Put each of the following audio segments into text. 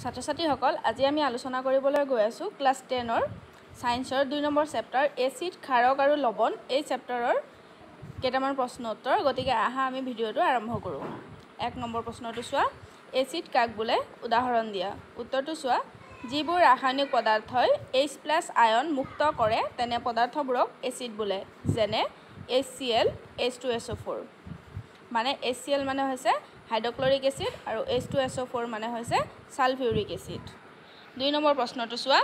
ছাত্ৰ ছাত্ৰীসকল আজি আমি আলোচনা কৰিবলৈ গৈ আছোঁ ক্লাছ টেনৰ ছায়েন্সৰ দুই নম্বৰ চেপ্টাৰ এচিড ক্ষাৰক আৰু লৱণ। এই চেপ্টাৰৰ কেইটামান প্ৰশ্ন উত্তৰ গতিকে আহা আমি ভিডিঅ'টো আৰম্ভ কৰোঁ। এক নম্বৰ প্ৰশ্নটো চোৱা এচিড কাক বোলে? উদাহৰণ দিয়া। উত্তৰটো চোৱা যিবোৰ ৰাসায়নিক পদাৰ্থই এইচ প্লাছ আয়ন মুক্ত কৰে তেনে পদাৰ্থবোৰক এচিড বোলে যেনে H C L H two S O' four মানে এইচ চি এল মানে হৈছে হাইড্ৰক্লৰিক এচিড আৰু H two S O' four মানে হৈছে ছালফিউৰিক এচিড দুই নম্বৰ প্ৰশ্নটো চোৱা।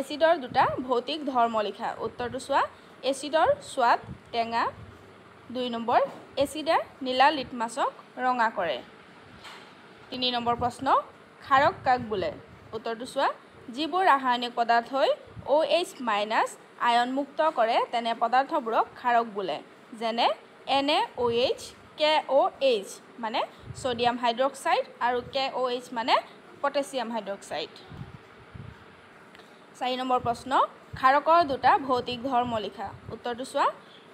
এচিডৰ দুটা ভৌতিক ধৰ্ম লিখা। উত্তৰটো চোৱা। এচিডৰ সোৱাদ টেঙা। দুই নম্বৰ এচিডে নীলা লিটমাছক ৰঙা কৰে। তিনি নম্বৰ প্ৰশ্ন ক্ষাৰক কাক বোলে? উত্তৰটো চোৱা। যিবোৰ ৰাসায়নিক পদাৰ্থই অ' এইচ মাইনাছ আয়ন মুক্ত কৰে তেনে পদাৰ্থবোৰক ক্ষাৰক বোলে। যেনে N A O' H K O' H মানে ছ'ডিয়াম হাইড্ৰক্সাইড আৰু কে অ' এইচ মানে পটেছিয়াম হাইড্ৰক্সাইড চাৰি নম্বৰ প্ৰশ্ন ক্ষাৰকৰ দুটা ভৌতিক ধৰ্ম লিখা উত্তৰটো চোৱা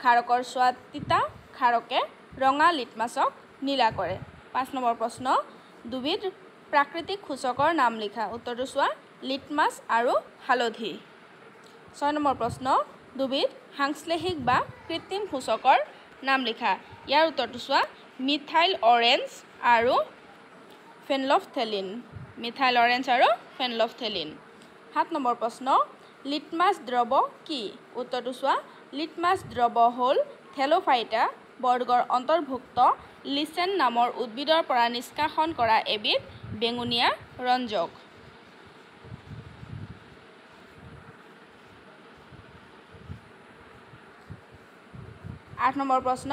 ক্ষাৰকৰ সোৱাদ তিতা ক্ষাৰকে ৰঙা লিটমাছক নীলা কৰে। পাঁচ নম্বৰ প্ৰশ্ন দুবিধ প্ৰাকৃতিক সূচকৰ নাম লিখা। উত্তৰটো চোৱা লিটমাছ আৰু হালধি। ছয় নম্বৰ প্ৰশ্ন দুবিধ সাংশ্লেষিক বা কৃত্ৰিম সূচকৰ নাম লিখা। ইয়াৰ উত্তৰটো চোৱা মিথাইল অৰেঞ্জ আৰু ফেনলফথেলিন মিথাইল অৰেঞ্জ আৰু ফেনলফথেলিন সাত নম্বৰ প্ৰশ্ন লিটমাছ দ্ৰৱ কি? উত্তৰটো চোৱা লিটমাছ দ্ৰৱ হ'ল থেলোফাইটা বৰ্গৰ অন্তৰ্ভুক্ত লিচেন নামৰ উদ্ভিদৰ পৰা নিষ্কাশন কৰা এবিধ বেঙুনীয়া ৰঞ্জক। আঠ নম্বৰ প্ৰশ্ন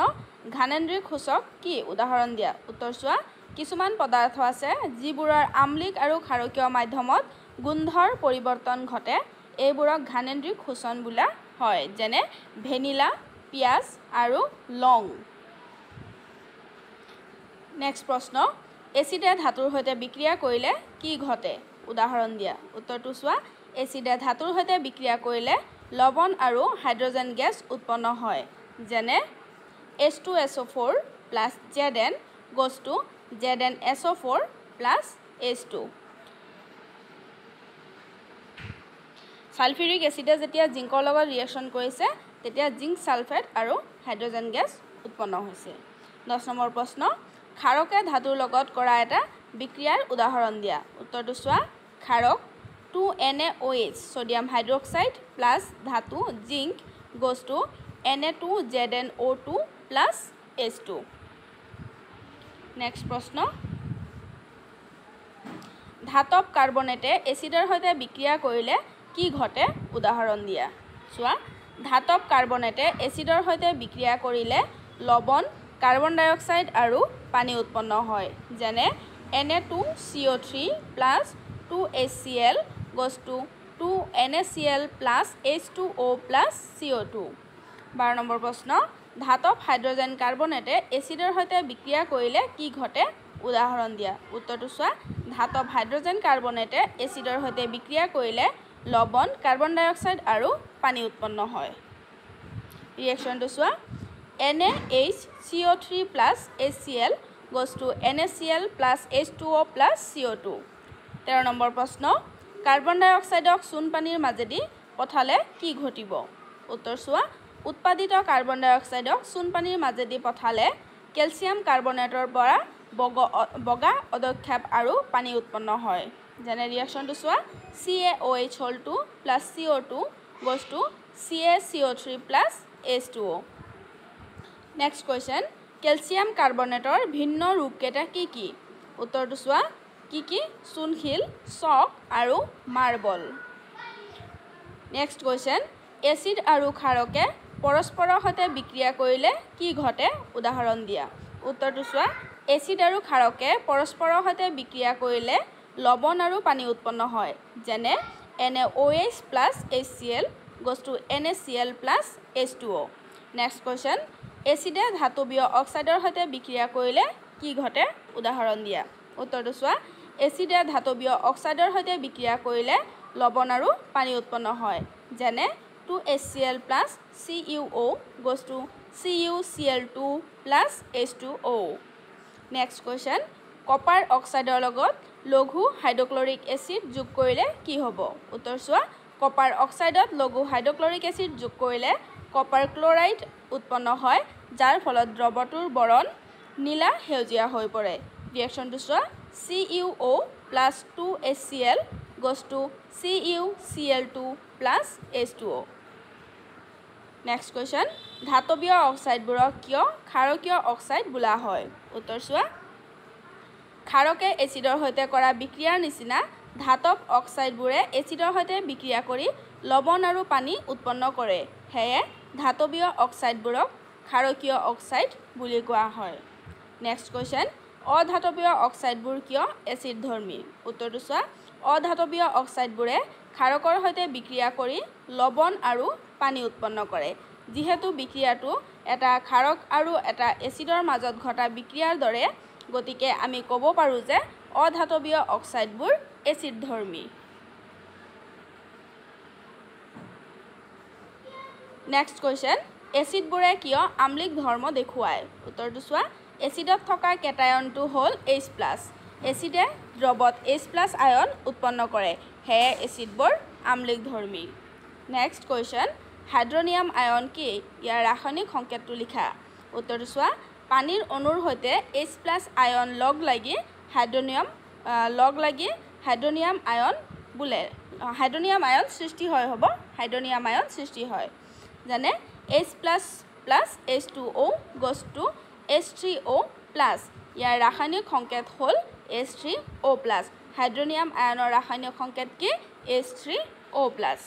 ঘানেন্দ্ৰিক সূচক কি উদাহৰণ দিয়া? উত্তৰ চোৱা কিছুমান পদাৰ্থ আছে যিবোৰৰ আমলিক আৰু ক্ষাৰকীয় মাধ্যমত গোন্ধৰ পৰিৱৰ্তন ঘটে। এইবোৰক ঘানেন্দ্ৰিক সূচন বোলা হয় যেনে ভেনিলা পিঁয়াজ আৰু লং। নেক্সট প্ৰশ্ন এচিডে ধাতুৰ সৈতে বিক্ৰিয়া কৰিলে কি ঘটে? উদাহৰণ দিয়া। উত্তৰটো চোৱা এচিডে ধাতুৰ সৈতে বিক্ৰিয়া কৰিলে লৱণ আৰু হাইড্ৰজেন গেছ উৎপন্ন হয় যেনে H two S O' four plus Z N goes to Z N S O' four plus H two sulphuric এচিডে যেতিয়া জিংকৰ লগত ৰিয়েকশ্যন কৰিছে তেতিয়া জিংক ছালফেট আৰু হাইড্ৰজেন গেছ উৎপন্ন হৈছে। দহ নম্বৰ প্ৰশ্ন ক্ষাৰকে ধাতুৰ লগত কৰা এটা বিক্ৰিয়াৰ উদাহৰণ দিয়া। উত্তৰটো চোৱা ক্ষাৰক two N A O' H sodium hydroxide plus ধাতু zinc goes to N A two Z N O' two H two. Next প্ৰশ্ন। ধাতৱ কাৰ্বনেটে এচিডৰ সৈতে বিক্ৰিয়া কৰিলে কি ঘটে? উদাহৰণ দিয়া। চোৱা ধাতৱ কাৰ্বনেটে এচিডৰ সৈতে বিক্ৰিয়া কৰিলে লৱণ কাৰ্বন ডাই অক্সাইড আৰু পানী উৎপন্ন হয়। যেনে N A two C O' three plus two H C L goes to two N A C L plus H two O' plus C O' two বাৰ নম্বৰ প্ৰশ্ন ধাতৱ হাইড্ৰজেন কাৰ্বনেটে এচিডৰ সৈতে বিক্ৰিয়া কৰিলে কি ঘটে? উদাহৰণ দিয়া। চোৱা। ধাতৱ হাইড্ৰজেন কাৰ্বনেটে এচিডৰ সৈতে বিক্ৰিয়া কৰিলে লৱণ কাৰ্বন ডাই অক্সাইড আৰু পানী উৎপন্ন হয়। ৰিয়েকশ্যনটো চোৱা। N A H C O' three plus H C L to N A C L plus H two O' plus C O' two. তেৰ নম্বৰ প্ৰশ্ন। কাৰ্বন ডাই অক্সাইডক চূণ পানীৰ মাজেদি পঠালে কি ঘটিব? উত্তৰ চোৱা। উৎপাদিত কাৰ্বন ডাই অক্সাইডক চূণ পানীৰ মাজেদি পঠালে কেলছিয়াম কাৰ্বনেটৰ পৰা বগ বগা অদক্ষেপ আৰু পানী উৎপন্ন হয়। যেনে ৰিয়েকশ্যনটো চোৱা C A O' H whole two plus C O' two to C A C O' three plus H two O' next question calcium কাৰ্বনেটৰ ভিন্ন ৰূপকেইটা কি কি? উত্তৰটো চোৱা কি কি? চূণশিল চক আৰু মাৰ্বল। নেক্সট কুৱেশ্যন এচিড আৰু ক্ষাৰকে পৰস্পৰৰ সৈতে বিক্ৰিয়া কৰিলে কি ঘটে? উদাহৰণ দিয়া। উত্তৰটো চোৱা। এচিড আৰু ক্ষাৰকে পৰস্পৰৰ সৈতে বিক্ৰিয়া কৰিলে লৱণ আৰু পানী উৎপন্ন হয় যেনে N O' H plus H C L goes to N A C L plus H two O' next question এচিডে ধাতৱীয় অক্সাইডৰ সৈতে বিক্ৰিয়া কৰিলে কি ঘটে? উদাহৰণ দিয়া। উত্তৰটো চোৱা। এচিডে ধাতৱীয় অক্সাইডৰ সৈতে বিক্ৰিয়া কৰিলে লৱণ আৰু পানী উৎপন্ন হয় যেনে two H C L plus C U O' goes to C U C L two plus H two O' next question copper অক্সাইডৰ লগত লঘু হাইড্ৰক্লৰিক এচিড যোগ কৰিলে কি হ'ব? উত্তৰ চোৱা কপাৰ অক্সাইডত লঘু হাইড্ৰক্লৰিক এচিড যোগ কৰিলে কপাৰ ক্লৰাইড উৎপন্ন হয় যাৰ ফলত দ্ৰৱটোৰ বৰণ নীলা সেউজীয়া হৈ পৰে। ৰিয়েকশ্যনটো চোৱা C U O' plus two H C L goes to C U C L two plus H two O' next question ধাতৱীয় অক্সাইডবোৰক কিয় ক্ষাৰকীয় অক্সাইড বোলা হয়? উত্তৰ চোৱা। ক্ষাৰকে এচিডৰ সৈতে কৰা বিক্ৰিয়াৰ নিচিনা ধাতৱ অক্সাইডবোৰে এচিডৰ সৈতে বিক্ৰিয়া কৰি লৱণ আৰু পানী উৎপন্ন কৰে। সেয়ে ধাতৱীয় অক্সাইডবোৰক ক্ষাৰকীয় অক্সাইড বুলি কোৱা হয়। নেক্সট কুৱেশ্যন অধাতৱীয় অক্সাইডবোৰ কিয় এচিড ধৰ্মী উত্তৰটো চোৱা। অধাতৱীয় অক্সাইডবোৰে ক্ষাৰকৰ সৈতে বিক্ৰিয়া কৰি লৱণ আৰু পানী উৎপন্ন কৰে। যিহেতু বিক্ৰিয়াটো এটা ক্ষাৰক আৰু এটা এচিডৰ মাজত ঘটা বিক্ৰিয়াৰ দৰে গতিকে আমি ক'ব পাৰোঁ যে অধাতৱীয় অক্সাইডবোৰ এচিড ধৰ্মী নেক্সট কুৱেশ্যন এচিডবোৰে কিয় আমলিক ধৰ্ম দেখুৱায়? উত্তৰটো চোৱা এচিডত থকা কেটায়নটো হ'ল এইচ প্লাছ এচিডে দ্ৰৱত এইচ প্লাছ আয়ন উৎপন্ন কৰে সেয়ে এচিডবোৰ আমলিক ধৰ্মী। নেক্সট কুৱেশ্যন হাইড্ৰনিয়াম আয়ন কি? ইয়াৰ ৰাসায়নিক সংকেতটো লিখা। উত্তৰটো চোৱা। পানীৰ অণুৰ সৈতে এইচ প্লাছ আয়ন লগ লাগি হাইড্ৰনিয়াম লগ লাগি হাইড্ৰনিয়াম আয়ন বোলে। হাইড্ৰনিয়াম আয়ন সৃষ্টি হয় হ'ব। হাইড্ৰনিয়াম আয়ন সৃষ্টি হয়। যেনে H plus plus H two O' goes to H three O' plus ইয়াৰ ৰাসায়নিক সংকেত হ'ল H three O' plus hydronium আয়নৰ ৰাসায়নিক সংকেত কি? এইচ থ্ৰী অ' প্লাছ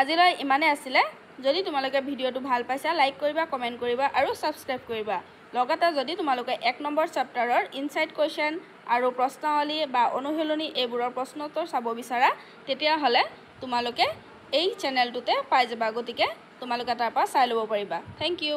আজিলৈ ইমানেই আছিলে। যদি তোমালোকে ভিডিঅ'টো ভাল পাইছা লাইক কৰিবা কমেণ্ট কৰিবা আৰু ছাবস্ক্ৰাইব কৰিবা। লগতে যদি তোমালোকে এক নম্বৰ চেপ্টাৰৰ ইনচাইড কুৱেশ্যন আৰু প্ৰশ্নাৱলী বা অনুশীলনী এইবোৰৰ প্ৰশ্নোত্তৰ চাব বিচাৰা তেতিয়াহ'লে তোমালোকে এই চেনেলটোতে পাই যাবা। গতিকে তোমালোকে তাৰপৰা চাই ল'ব পাৰিবা। Thank U